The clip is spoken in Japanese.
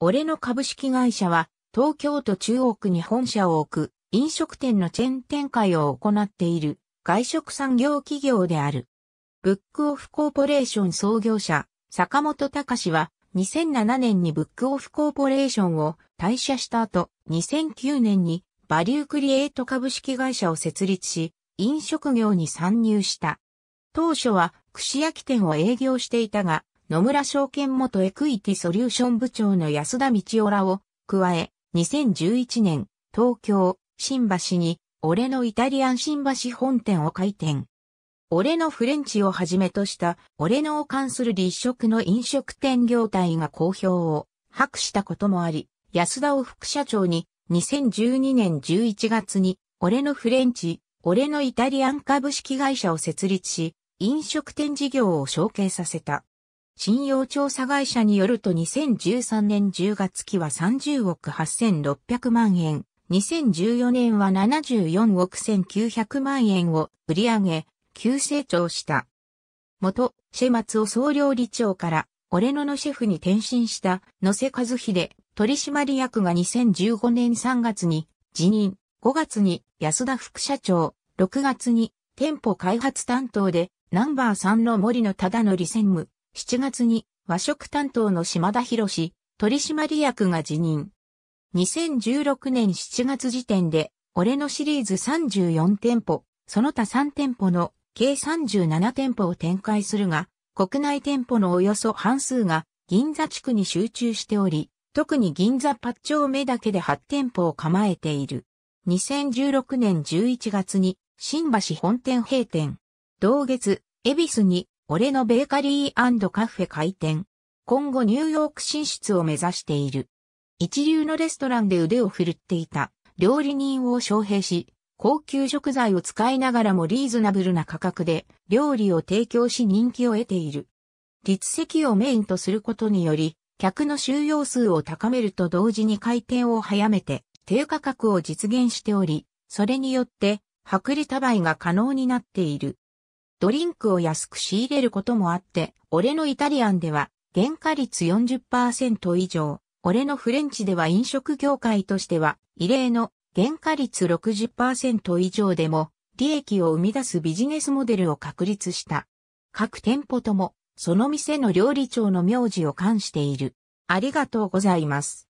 俺の株式会社は東京都中央区に本社を置く飲食店のチェーン展開を行っている外食産業企業である。ブックオフコーポレーション創業者、坂本隆は2007年にブックオフコーポレーションを退社した後、2009年にバリュークリエイト株式会社を設立し、飲食業に参入した。当初は串焼き店を営業していたが、野村証券元エクイティソリューション部長の安田道夫らを加え、2011年、東京、新橋に、俺のイタリアン新橋本店を開店。俺のフレンチをはじめとした、俺のを関する立食の飲食店業態が好評を博したこともあり、安田を副社長に、2012年11月に、俺のフレンチ、俺のイタリアン株式会社を設立し、飲食店事業を承継させた。信用調査会社によると2013年10月期は30億8600万円、2014年は74億1900万円を売り上げ、急成長した。元、シェ松尾総料理長から、俺野のシェフに転身した野瀬和秀、取締役が2015年3月に辞任、5月に安田副社長、6月に店舗開発担当でナンバー3の森野忠則専務、7月に和食担当の島田博士、取締役が辞任。2016年7月時点で、俺のシリーズ34店舗、その他3店舗の計37店舗を展開するが、国内店舗のおよそ半数が銀座地区に集中しており、特に銀座八丁目だけで8店舗を構えている。2016年11月に新橋本店閉店。同月、恵比寿に俺のベーカリーカフェ開店。今後ニューヨーク進出を目指している。一流のレストランで腕を振るっていた料理人を招聘し、高級食材を使いながらもリーズナブルな価格で料理を提供し人気を得ている。立席をメインとすることにより、客の収容数を高めると同時に回転を早めて低価格を実現しており、それによって薄利多売が可能になっている。ドリンクを安く仕入れることもあって、俺のイタリアンでは原価率40%以上、俺のフレンチでは飲食業界としては異例の原価率60%以上でも利益を生み出すビジネスモデルを確立した。各店舗ともその店の料理長の名字を冠している。ありがとうございます。